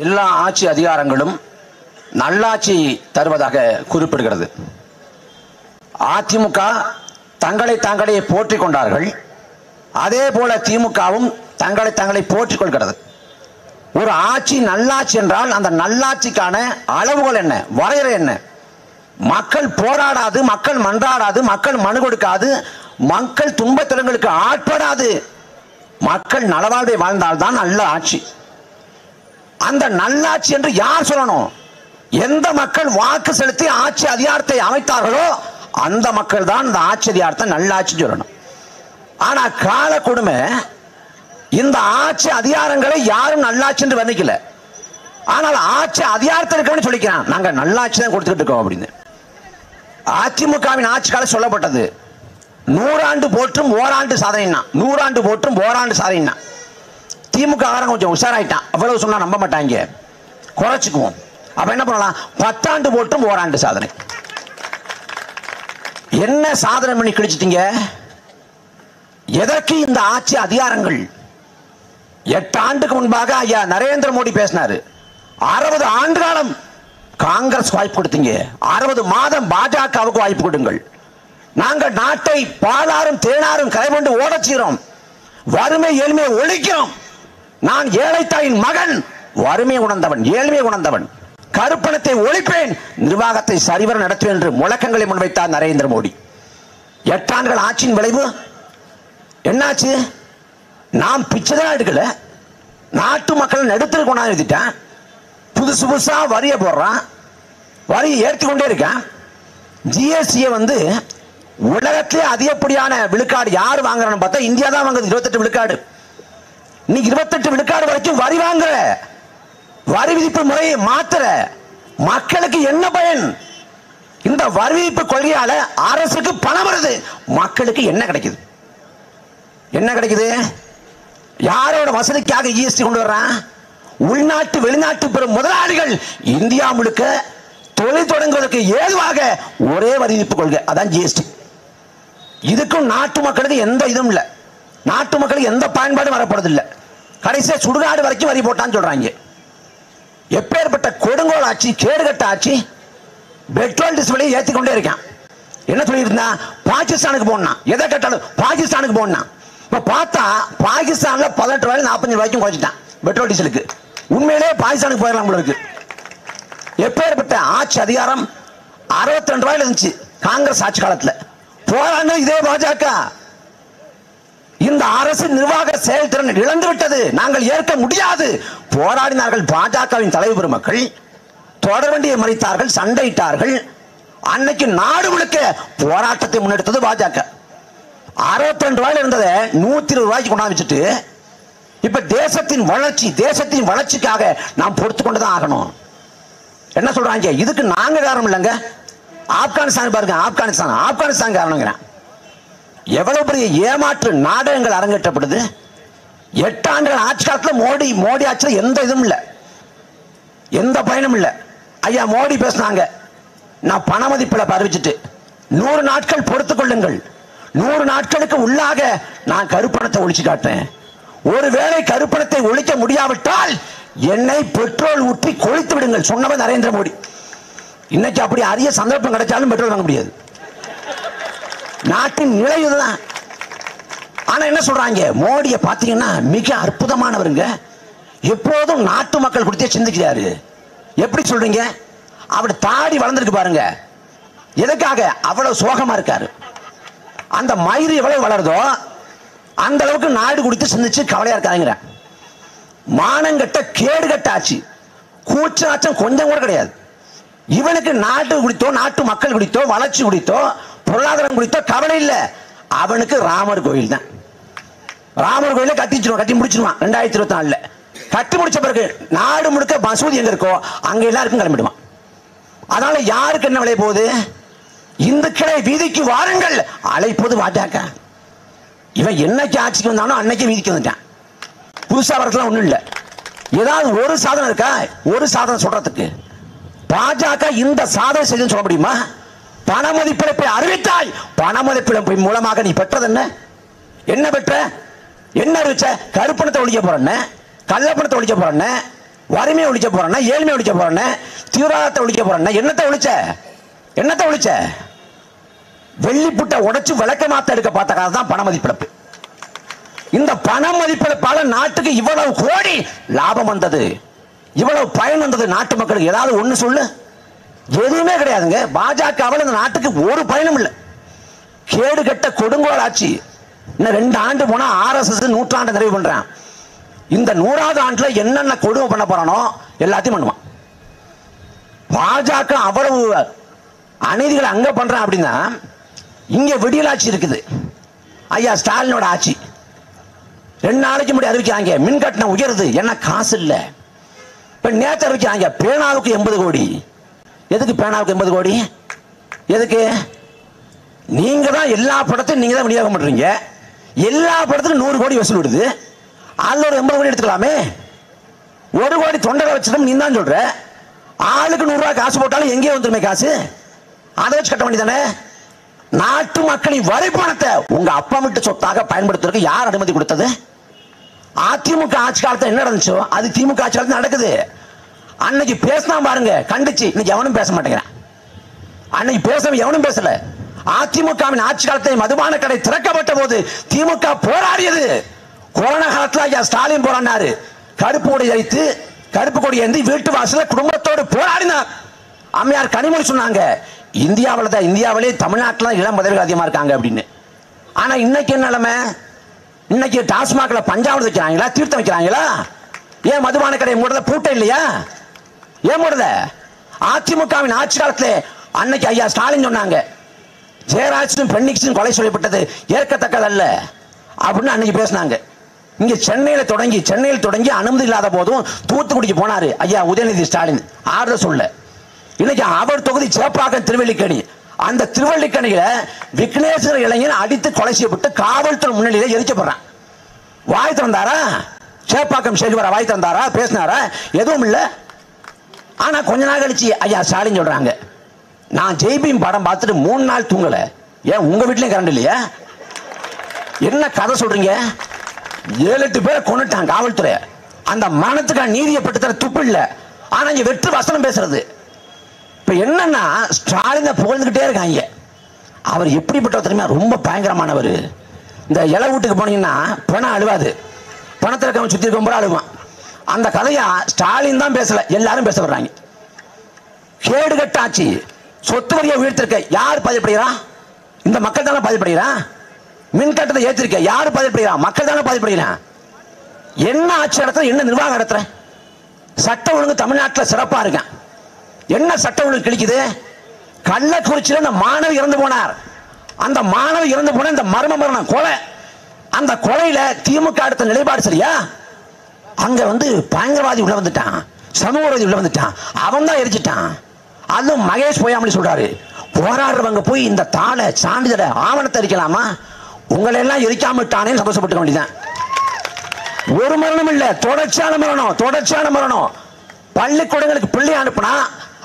எல்லா ஆட்சி அதிகாரங்களும் நல்லாட்சி தருவதாக குறிப்பிடுகிறது. அதிமுக தங்களை தாங்களே போற்றிக் கொண்டார்கள். அதே போல திமுகவும் தங்களை தங்களை போற்றிக் கொள்கிறது. ஒரு ஆட்சி நல்லாட்சி என்றால் அந்த நல்லாட்சிக்கான அளவுகள் என்ன வரையறை என்ன? மக்கள் போராடாது மக்கள் மன்றாடாது மக்கள் மனு கொடுக்காது மக்கள் துன்பத்திறங்களுக்கு ஆட்படாது. மக்கள் நலவாழ்வை வாழ்ந்தால்தான் நல்ல ஆட்சி. அந்த நல்லாட்சி என்று யார் சொல்லணும்? எந்த மக்கள் வாக்கு செலுத்தி ஆட்சி அதிகாரத்தை அமைத்தார்களோ அந்த மக்கள் தான் இந்த ஆட்சி அதிகாரத்தை நல்லாட்சி சொல்லணும். ஆனா கால கொடுமை இந்த ஆட்சி அதிகாரங்களை யாரும் நல்லாட்சி என்று வர்ணிக்கல. ஆனால் ஆட்சி அதிகாரத்தில் இருக்கணும்னு சொல்லிக்கிறான். நாங்க நல்லாட்சி தான் கொடுத்துக்கிட்டு இருக்கோம் அப்படின்னு. அதிமுகவின் ஆட்சி காலம் சொல்லப்பட்டது. நூறாண்டு போற்றும் ஓராண்டு சாதனைனா நூறாண்டு போற்றும் ஓராண்டு சாதனைனா திமுக காரன் கொஞ்சம் உஷாராயிட்டான் அவ்வளவு சொன்னா நம்ப மாட்டாங்க. குறைச்சிக்குவோம். அப்ப என்ன பண்ணலாம்? பத்தாண்டு போட்டும் ஓராண்டு சாதனை. என்ன சாதனை பண்ணி கிழிச்சிட்டீங்க? எதற்கு இந்த ஆட்சி அதிகாரங்கள்? எட்டு ஆண்டுக்கு முன்பாக ஐயா நரேந்திர மோடி பேசினாரு. அறுபது ஆண்டு காலம் காங்கிரஸ் வாய்ப்பு கொடுத்தீங்க. அறுபது மாதம் பாஜகவுக்கு வாய்ப்பு கொடுங்கள். நாங்கள் நாட்டை பாலாரும் தேனாரும் கரைபண்டு ஓடச் செய்கிறோம். வறுமை எளிமையை ஒழிக்கிறோம். நான் ஏழைத்தாயின் மகன். வறுமை உணர்ந்தவன் ஏழ்மை உணர்ந்தவன். கருப்பணத்தை ஒழிப்பேன். நிர்வாகத்தை சரிவர நடத்துவேன் என்று முழக்கங்களை முன்வைத்தார் நரேந்திர மோடி. எட்டாண்டுகள் ஆட்சியின் விளைவு. என்னாச்சு? நாம் பிச்சைதான் எடுக்கல. நாட்டு மக்கள் நடுத்தர கொண்டாந்து புதுசு புதுசாக வரிய போடுறான். வரியை ஏற்றி கொண்டே இருக்கான் ஜிஎஸ்டியை வந்து உலகத்திலே அதிகப்படியான விழுக்காடு யார் வாங்குறான்னு பார்த்தா இந்தியா தான் வாங்குது. இருபத்தெட்டு விழுக்காடு. இன்னைக்கு இருபத்தெட்டு விழுக்காடு வரைக்கும் வரி வாங்குற. வரி விதிப்பு முறையை மாத்துற. மக்களுக்கு என்ன பயன்? இந்த வரி விதிப்பு கொள்கையால அரசுக்கு பணம் வருது. மக்களுக்கு என்ன கிடைக்குது? என்ன கிடைக்குது? யாரோட வசதிக்காக ஜிஎஸ்டி கொண்டு வர்றான் உள்நாட்டு வெளிநாட்டு பெறும் முதலாளிகள் இந்தியா முழுக்க தொழில் தொடங்குவதற்கு ஏதுவாக ஒரே வரி விதிப்பு கொள்கை. அதான் ஜிஎஸ்டி இதுக்கும் நாட்டு மக்களுக்கு எந்த இதுவும் இல்லை. நாட்டு மக்களுக்கு எந்த பயன்பாடும் வரப்படுறதில்லை கடைசியா சுடுகாடு வரைக்கும் வரி போட்டான்னு சொல்றாங்க. எப்பேற்பட்ட கொடுங்கோல் ஆட்சி கேடுகட்ட ஆட்சி பெட்ரோல் டீசல் விலையை ஏத்தி கொண்டே இருக்கான். என்ன சொல்லியிருந்தா? பாகிஸ்தானுக்கு போடணும் எதை கேட்டாலும் பாகிஸ்தானுக்கு போடணும் இப்போ பார்த்தா பாகிஸ்தானில் பதினெட்டு ரூபாய் நாற்பஞ்சு ரூபாய்க்கும் குறைச்சிட்டான் பெட்ரோல் டீசலுக்கு உண்மையிலேயே பாகிஸ்தானுக்கு போயிடலாம் போல இருக்கு. எப்பேற்பட்ட ஆட்சி அதிகாரம் அறுபத்தி ரெண்டு ரூபாயில இருந்துச்சு. காங்கிரஸ் ஆட்சி காலத்தில். போராடின இதே பாஜக. இந்த அரசு நிர்வாக செயல்திறன் இழந்துவிட்டது. நாங்கள் ஏற்க முடியாது. போராடினார்கள் பாஜகவின் தலைவர் பெருமக்கள். தொடர்வண்டியை மறைத்தார்கள் சண்டையிட்டார்கள். அன்னைக்கு நாடு முழுக்க போராட்டத்தை முன்னெடுத்தது பாஜக. அறுபத்தி ரெண்டு ரூபாயில இருந்ததை நூத்தி இருபது ரூபாய்க்கு கொண்டாந்து வச்சுட்டு இப்ப தேசத்தின் வளர்ச்சி தேசத்தின் வளர்ச்சிக்காக நாம் பொறுத்து கொண்டுதான் ஆகணும். என்ன சொல்றாங்க? இதுக்கு நாங்க காரணம் இல்லைங்க. ஆப்கானிஸ்தான் பாருங்க ஆப்கானிஸ்தான் ஆப்கானிஸ்தான் காரணங்கிறேன். எவ்வளவு பெரிய ஏமாற்று நாடகங்கள் அரங்கேற்றப்படுது? எட்டு ஆண்டுகள் ஆட்சி காலத்தில் மோடி மோடி ஆட்சியில் எந்த இதுவும் இல்லை. எந்த பயனும் இல்லை. ஐயா மோடி பேசினாங்க. நான் பண மதிப்பில் அறிவிச்சிட்டு நூறு நாட்கள் பொறுத்து கொள்ளுங்கள். நூறு நாட்களுக்கு உள்ளாக நான் கருப்பணத்தை ஒழிச்சு காட்டேன் ஒருவேளை கருப்பணத்தை ஒழிக்க முடியாவிட்டால் என்னை பெட்ரோல் ஊற்றி கொளித்து விடுங்கள் சொன்னவர் நரேந்திர மோடி. இன்னைக்கு அப்படி அரிய சந்தர்ப்பம் கிடைச்சாலும் பெட்ரோல் வாங்க முடியாது. நாட்டின் நிலை இதுதான். ஆனா என்ன சொல்றாங்க? மோடியை பாத்தீங்கன்னா மிக அற்புதமானவருங்க. எப்போதும் நாட்டு மக்கள் கொடுத்தே சிந்திக்கிறாரு. எப்படி சொல்றீங்க? அவர் தாடி வளர்ந்துருக்கு பாருங்க. எதுக்காக? அவ்வளவு சோகமா இருக்காரு. அந்த மயிறு எவ்வளவு வளருதோ அந்த அளவுக்கு நாடு குறித்து சிந்திச்சு கவலையா இருக்காதுங்கிற மானங்கட்ட கேடுகட்ட ஆட்சி. கூச்ச நாச்சம் கொஞ்சம் கூட கிடையாது. இவனுக்கு நாட்டு குடித்தோ நாட்டு மக்கள் குடித்தோ வளர்ச்சி குடித்தோ பொருளாதாரம் குறித்த கவலை இல்லை. அவனுக்கு ராமர் கோயில் தான். ராமர் கோயில கட்டிச்சிருவான் கட்டி முடிச்சிருவான் ரெண்டாயிரத்தி இருபத்தி நாலுல. கட்டி முடிச்ச பிறகு நாடு முழுக்க மசூதி எங்க இருக்கோ அங்க எல்லாருக்கும் கிளம்பிடுவான். அதனால யாருக்கு என்ன விளைய போகுது? இந்துக்களை வீதிக்கு வாருங்கள் அழைப்பது வாட்டாக்க இவன் என்னைக்கு ஆட்சிக்கு வந்தானோ அன்னைக்கு வீதிக்கு வந்துட்டான். புதுசா வரதுலாம் ஒண்ணும் இல்லை. ஏதாவது ஒரு சாதனை இருக்கா? ஒரு சாதனை சொல்றதுக்கு. பாஜக இந்த சாதனை செய்துன்னு சொல்ல முடியுமா? பண மதிப்பிழப்பை அறிவித்தாய். பண மதிப்பிழப்பை மூலமாக நீ பெற்றது என்ன? என்ன பெற்ற? என்ன அறிவிச்ச? கருப்பணத்தை ஒழிக்க போறேன்னு கள்ளப்பணத்தை ஒழிக்க போறேன்னு வறுமையை ஒழிக்க போறேன்னா ஏழ்மையை ஒழிக்க போறேன்னு தீவிரவாதத்தை ஒழிக்க போறேன்னா என்னத்தை ஒழிச்ச? என்னத்தை ஒழிச்ச? வெள்ளி புட்டை உடைச்சு விளக்க மாத்த எடுக்க பார்த்த காலம் தான் பண மதிப்பிழப்பு இந்த பண மதிப்பிழப்பால நாட்டுக்கு இவ்வளவு கோடி லாபம் வந்தது. இவ்வளவு பயன் வந்தது. நாட்டு மக்களுக்கு ஏதாவது ஒன்று சொல்லு. எதுவுமே கிடையாதுங்க. பாஜகவில் இந்த நாட்டுக்கு ஒரு பயனும் இல்லை. கேடு கெட்ட கொடுங்கோல் ஆட்சி இன்னும் ரெண்டு ஆண்டு போனால் ஆர்எஸ்எஸ் நூற்றாண்டு நிறைவு பண்ணுறேன் இந்த நூறாவது ஆண்டில் என்னென்ன கொடுமை பண்ண போறானோ எல்லாத்தையும் பண்ணுவான். பாஜக அவ்வளவு அநீதிகளை அங்கே பண்ணுறான் அப்படின்னா இங்கே விடியலாட்சி இருக்குது. ஐயா ஸ்டாலினோட ஆட்சி. ரெண்டு நாளைக்கு முன்னாடி அறிவிக்கிறாங்க மின் கட்டணம் உயருது என்ன காசு இல்லை. இப்போ நேற்று அறிவிக்கிறாங்க பேனாவுக்கு எண்பது கோடி. எதுக்கு பேனாவுக்கு எண்பது கோடி? எதுக்கு? நீங்க தான் எல்லா படத்தையும் நீங்க தான் விநியோகம் பண்றீங்க எல்லா படத்துக்கும் நூறு கோடி வசூல் விடுது. அதுல ஒரு எண்பது கோடி எடுத்துக்கலாமே. ஒரு கோடி தொண்டரை வச்சதும் நீ தான் சொல்ற. ஆளுக்கு நூறு ரூபாய் காசு போட்டாலும் எங்கே வந்துருமே காசு. அதை வச்சு கட்ட வேண்டியதானே? நாட்டு மக்களின் வரிப்பணத்தை உங்க அப்பா வீட்டு சொத்தாக பயன்படுத்துறதுக்கு யார் அனுமதி கொடுத்தது? அதிமுக ஆட்சி காலத்தில் என்ன நடந்துச்சோ அது திமுக ஆட்சி காலத்தில் நடக்குது. அன்னைக்கு பேசினா பாருங்க கண்டிச்சு. இன்னைக்கு எவனும் பேச மாட்டேங்கிறான். அன்னைக்கு பேச எவனும் பேசல. அதிமுகவின் ஆட்சி காலத்தை மதுபான கடை திறக்கப்பட்ட போது திமுக போராடியது. கொரோனா காலத்தில் ஐயா ஸ்டாலின் போராடினாரு. கருப்பு கொடி அழித்து கருப்பு கொடி ஏந்தி வீட்டு வாசல குடும்பத்தோடு போராடினார். அம்மையார் கனிமொழி சொன்னாங்க இந்தியாவில் தான் இந்தியாவிலே தமிழ்நாட்டில் இளம் பதவிகள் அதிகமாக இருக்காங்க அப்படின்னு. ஆனால் இன்னைக்கு என்ன நிலைமை? இன்னைக்கு டாஸ்மாகில் பஞ்சாவது வைக்கிறாங்களா தீர்த்தம் வைக்கிறாங்களா? ஏன் மதுபான கடை மூடல பூட்டை இல்லையா? ஏன் மூடல அதிமுகவின் ஆட்சி காலத்தில் அன்னைக்கு ஐயா ஸ்டாலின் சொன்னாங்க ஜெயராஜும் பெண்ணிக்ஸும் கொலை சொல்லப்பட்டது ஏற்கத்தக்கதல்ல அப்படின்னு அன்னைக்கு பேசினாங்க. இங்க சென்னையில் தொடங்கி சென்னையில் தொடங்கி அனுமதி இல்லாத போதும் தூத்துக்குடிக்கு போனார் ஐயா உதயநிதி ஸ்டாலின். ஆறுதல் சொல்ல. இன்னைக்கு அவர் தொகுதி சேப்பாக்கம் திருவல்லிக்கணி. அந்த திருவள்ளிக்கணியில விக்னேஸ்வர இளைஞன் அடித்து கொலை செய்யப்பட்டு காவல்துறை முன்னிலையில எரிக்கப்படுறான். வாய் திறந்தாரா? சேப்பாக்கம் செல்வரா வாய் திறந்தாரா? பேசினாரா? எதுவும் இல்லை. ஆனால் கொஞ்ச நாள் கழிச்சு ஐயா ஸ்டாலின் சொல்கிறாங்க நான் ஜெய்பீம் படம் பார்த்துட்டு மூணு நாள் தூங்கலை. ஏன் உங்கள் வீட்லேயும் கரண்ட் இல்லையா? என்ன கதை சொல்கிறீங்க ஏழு எட்டு பேரை கொண்டுட்டான் காவல்துறை. அந்த மனத்துக்கான நீதியை பெற்றுத்தர துப்பு இல்லை. ஆனால் இங்கே வெற்று வசனம் பேசுறது. இப்போ என்னன்னா ஸ்டாலினை புகழ்ந்துக்கிட்டே இருக்காங்க. அவர் எப்படிப்பட்ட தெரியுமா? ரொம்ப பயங்கரமானவர். இந்த இலை வீட்டுக்கு போனீங்கன்னா பணம் அழுவாது. பணத்தில் இருக்கவன் இருக்கும் இருக்க அழுவான். அந்த கதையை ஸ்டாலின் தான் பேசல எல்லாரும் பேச வர்றாங்க கேடு கட்ட ஆட்சி சொத்து வரியை உயர்த்திருக்க யார் பாதிப்படுகிறா? இந்த மக்கள் தானே பாதிப்படுகிறா? மின் கட்டத்தை ஏற்றிருக்க யார் பாதிப்படுகிறா? மக்கள் தானே பாதிப்படுகிறான் என்ன ஆட்சி நடத்துற என்ன நிர்வாகம் நடத்துற? சட்ட ஒழுங்கு தமிழ்நாட்டில் சிறப்பாக இருக்கேன் என்ன சட்ட ஒழுங்கு கிழிக்குது? கள்ளக்குறிச்சியில் அந்த மாணவி இறந்து போனார். அந்த மாணவி இறந்து போன இந்த மர்ம மரணம் கொலை. அந்த கொலையில திமுக எடுத்த நிலைப்பாடு சரியா? அங்க வந்து பயங்கரவாதி உள்ள வந்துட்டான். சமூகவாதி உள்ள வந்துட்டான். அவன் தான் எரிச்சிட்டான் அதுவும் மகேஷ் பொய்யாமலி சொல்றாரு. போராடுறவங்க போய் இந்த தாளை சான்றிதழை ஆவணத்தை எரிக்கலாமா உங்களெல்லாம் எரிக்காம விட்டானே சந்தோஷப்பட்டுக்க வேண்டியதான் ஒரு மரணம் இல்ல. தொடர்ச்சியான மரணம் தொடர்ச்சியான மரணம். பள்ளிக்கூடங்களுக்கு பிள்ளை அனுப்புனா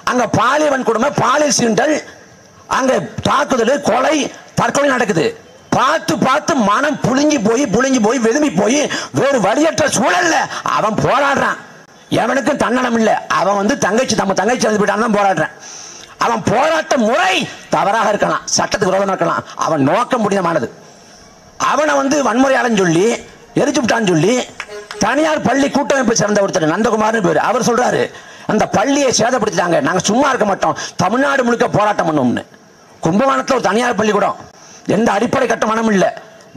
அங்க பாலியவன் குடும்பம் பாலியல் சீண்டல் அங்க தாக்குதல் கொலை தற்கொலை நடக்குது. பார்த்து பார்த்து மனம் புழிஞ்சி போய் புழுங்கி போய் விரும்பி போய் வேறு வழியற்ற சூழல்ல அவன் போராடுறான். எவனுக்கும் தன்னலம் இல்லை. அவன் வந்து தங்கச்சி நம்ம தங்கச்சி வந்து போயிட்டான் போராடுறான். அவன் போராட்ட முறை தவறாக இருக்கலாம். சட்டத்துக்கு விரோதமாக இருக்கலாம். அவன் நோக்கம் முடியமானது அவனை வந்து வன்முறையாளன் சொல்லி எரிச்சு விட்டான்னு சொல்லி தனியார் பள்ளி கூட்டமைப்பு சேர்ந்த ஒருத்தர் நந்தகுமார்னு பேர். அவர் சொல்றாரு அந்த பள்ளியை சேதப்படுத்திட்டாங்க. நாங்கள் சும்மா இருக்க மாட்டோம். தமிழ்நாடு முழுக்க போராட்டம் பண்ணுவோம்னு. கும்பகோணத்தில் ஒரு தனியார் பள்ளிக்கூடம். எந்த அடிப்படை கட்டமானமும் இல்லை.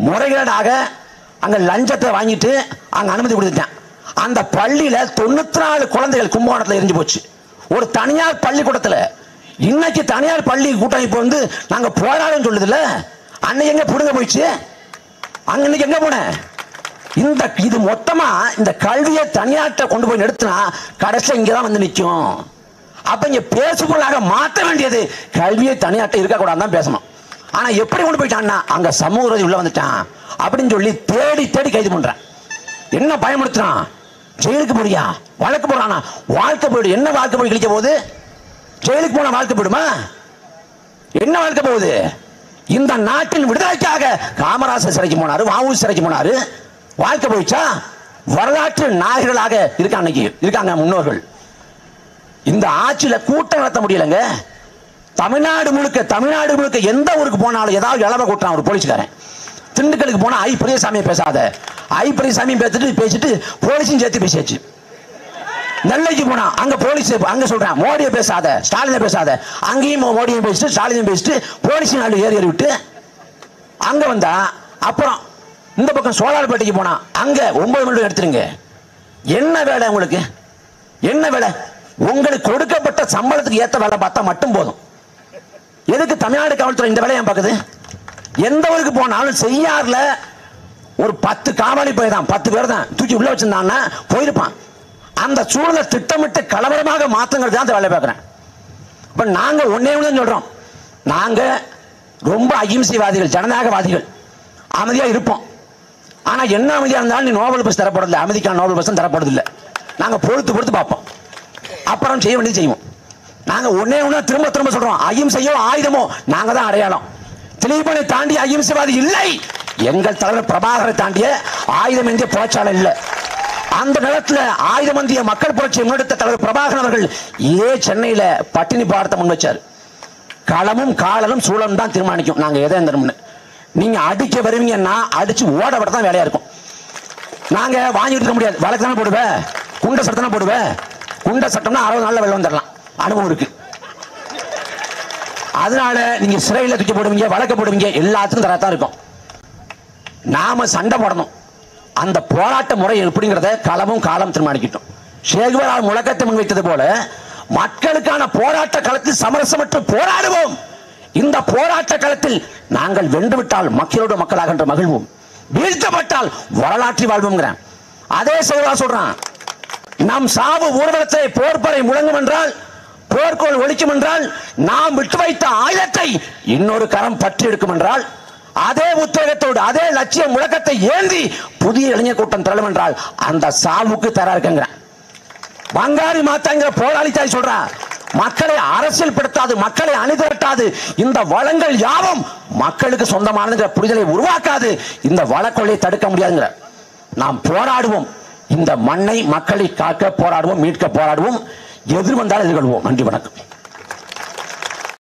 முறைகேடாக அங்கே லஞ்சத்தை வாங்கிட்டு அங்கே அனுமதி கொடுத்துட்டேன். அந்த பள்ளியில் தொண்ணூற்றி நாலு குழந்தைகள் கும்பகோணத்தில் எரிஞ்சு போச்சு. ஒரு தனியார் பள்ளிக்கூடத்தில். இன்னைக்கு தனியார் பள்ளி கூட்டமைப்பு வந்து நாங்கள் போராடும் சொல்லுதில்ல? அன்னைக்கு எங்கே பிடுங்க போயிடுச்சு? அங்கே இன்னைக்கு எங்கே போனேன் இந்த இது மொத்தமாக இந்த கல்வியை தனியார்கிட்ட கொண்டு போய் நிறுத்தினா கடைசியில் இங்கே தான் வந்து நிற்கும் அப்போ இங்கே பேசுபொருளாக மாற்ற வேண்டியது கல்வியை தனியார்கிட்ட இருக்கக்கூடாது தான் பேசணும். ஆனா எப்படி கொண்டு போயிட்டான்னா அங்க சமூக உள்ள வந்துட்டான். அப்படின்னு சொல்லி தேடி தேடி கைது பண்றான். என்ன பயமுறுத்துறான்? ஜெயிலுக்கு போறியா? வழக்கு போறானா வாழ்க்கை போயிடு. என்ன வாழ்க்கை போய் கிழிக்க போகுது? ஜெயிலுக்கு போன வாழ்க்கை போயிடுமா? என்ன வாழ்க்கை போகுது? இந்த நாட்டின் விடுதலைக்காக காமராசர் சிறைக்கு போனாரு வாவு சிறைக்கு போனாரு. வாழ்க்கை போயிடுச்சா? வரலாற்று நாயகர்களாக இருக்காங்க இருக்காங்க முன்னோர்கள். இந்த ஆட்சியில கூட்டம் நடத்த முடியலங்க. தமிழ்நாடு முழுக்க தமிழ்நாடு முழுக்க எந்த ஊருக்கு போனாலும் ஏதாவது இளவ கொட்டுறான் ஒரு போலீஸ்காரன். திண்டுக்கலுக்கு போனா ஐ பெரியசாமியை பேசாத. ஐ பெரியசாமியும் பேசிட்டு பேசிட்டு போலீஸும் சேர்த்து பேசியாச்சு. நெல்லைக்கு போனா அங்க போலீஸ் அங்க சொல்றேன் மோடியை பேசாத ஸ்டாலினை பேசாத. அங்கேயும் மோடியும் பேசிட்டு ஸ்டாலினையும் பேசிட்டு போலீஸ் நாடு ஏறி ஏறி விட்டு அங்க வந்தா அப்புறம் இந்த பக்கம் சோழார்பேட்டைக்கு போனா அங்க ஒன்பது மணி எடுத்துருங்க. என்ன வேலை உங்களுக்கு? என்ன வேலை? உங்களுக்கு கொடுக்கப்பட்ட சம்பளத்துக்கு ஏத்த வேலை பார்த்தா மட்டும் போதும். எதுக்கு தமிழ்நாடு காவல்துறை இந்த வேலையை பார்க்குது? எந்த ஊருக்கு போனாலும் செய்யாறுல ஒரு பத்து காவலி போய் தான் பத்து பேர் தான் தூக்கி உள்ள வச்சிருந்தான்னா போயிருப்பான். அந்த சூழலை திட்டமிட்டு கலவரமாக மாத்துங்கிறது தான் அந்த வேலை பார்க்குறேன். இப்போ நாங்கள் ஒன்றே ஒன்று சொல்கிறோம் நாங்கள் ரொம்ப அகிம்சைவாதிகள் ஜனநாயகவாதிகள். அமைதியாக இருப்போம். ஆனால் என்ன அமைதியாக இருந்தாலும் நீ நோபல் பரிசு தரப்படுறதில்ல அமைதிக்கான நோபல் பரிசு தரப்படுறதில்லை நாங்கள் பொறுத்து பொறுத்து பார்ப்போம். அப்புறம் செய்ய வேண்டியது செய்வோம். நாங்க ஒன்னே ஒண்ணு திரும்ப திரும்ப சொல்றோம். அகிம்சையோ ஆயுதமோ நாங்க தான் அடையாளம். திலீபனை தாண்டி அகிம்சைவாதி இல்லை. எங்கள் தலைவர் பிரபாகரை தாண்டிய ஆயுதம் இந்திய புரட்சியாளர் இல்லை. அந்த நேரத்தில் ஆயுதம் இந்திய மக்கள் புரட்சியை முன்னெடுத்த தலைவர் பிரபாகரன் அவர்கள் இதே சென்னையில பட்டினி பாடத்தை முன் வச்சார். களமும் காலனும் சூழலும் தான் தீர்மானிக்கும். நாங்க எதை எந்தனும்னு நீங்க அடிக்க வருவீங்கன்னா அடிச்சு ஓட விட தான் வேலையா இருக்கும். நாங்க வாங்கிட்டு இருக்க முடியாது. வழக்கு தானே போடுவேன் குண்ட சட்டம் தானே போடுவேன் குண்ட சட்டம்னா அறுபது நாளில் வெளில வந்துடலாம் அனுபவம் இருக்கு. அதனால நீங்க சிறையில தூக்கி போடுவீங்க வழக்க போடுவீங்க எல்லாத்துக்கும் தரத்தான் இருக்கும். நாம சண்டை போடணும். அந்த போராட்ட முறை எப்படிங்கிறத களமும் காலம் தீர்மானிக்கட்டும். ஷேகுவரால் முழக்கத்தை முன்வைத்தது போல மக்களுக்கான போராட்ட களத்தில் சமரசமற்று போராடுவோம். இந்த போராட்ட களத்தில் நாங்கள் வென்றுவிட்டால் மக்களோட மக்களாகின்ற மகிழ்வோம். வீழ்த்தப்பட்டால் வரலாற்றி வாழ்வோம்ங்கிறேன். அதே சேவா சொல்றான் நம் சாவு ஊர்வலத்தை போர்படை முழங்கும் என்றால் போர்க்கோள் ஒழிக்கும் என்றால் நாம் விட்டு வைத்த ஆயுதத்தை இன்னொரு கரம் பற்றி எடுக்கும் என்றால் அதே உத்வேகத்தோடு அதே லட்சிய முழக்கத்தை ஏந்தி புதிய இளைஞர் கூட்டம் திரளும் என்றால் அந்த சாவுக்கு தர இருக்குங்கிறேன் வங்காரி மாத்தாங்கிற போராளி தாய் சொல்றா மக்களை அரசியல் படுத்தாது மக்களை அணிதிரட்டாது. இந்த வளங்கள் யாவும் மக்களுக்கு சொந்தமானதுங்கிற புரிதலை உருவாக்காது. இந்த வழக்கொள்ளையை தடுக்க முடியாதுங்கிற. நாம் போராடுவோம். இந்த மண்ணை மக்களை காக்க போராடுவோம் மீட்க போராடுவோம். எதிர் வந்தால் எதிர்கொள்வோம். நன்றி வணக்கம்.